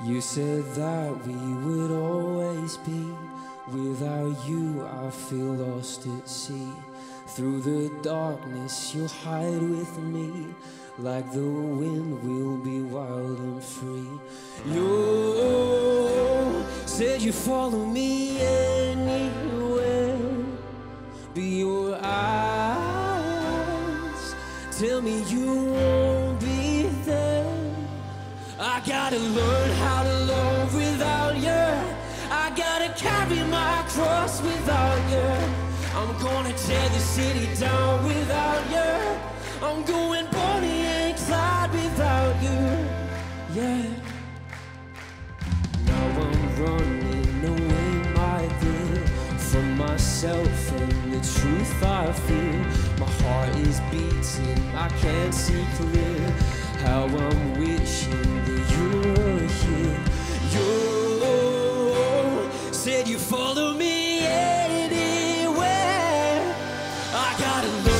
You said that we would always be. Without you, I feel lost at sea. Through the darkness, you'll hide with me. Like the wind, we'll be wild and free. You said you follow me anywhere. Be your eyes. Tell me you won't be. I gotta learn how to love without you. I gotta carry my cross without you. I'm gonna tear the city down without you. I'm going Bonnie and Clyde without you. Yeah. Now I'm running away, my dear, from myself and the truth I feel. My heart is beating, I can't see clear. you follow me anywhere. I gotta